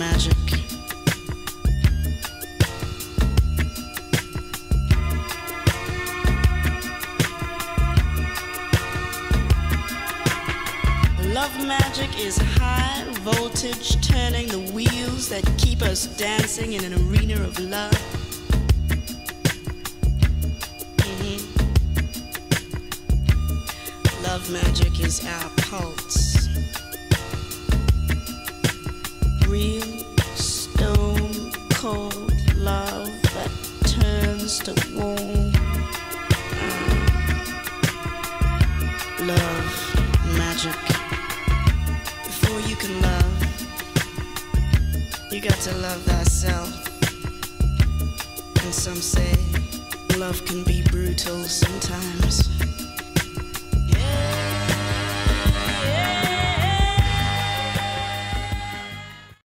magic. Love magic is high voltage turning the wheels that keep us dancing in an arena of love. Mm-hmm. Love magic is our pulse. Real cold love that turns to warm. Love magic. Before you can love, you got to love thyself. And some say love can be brutal sometimes.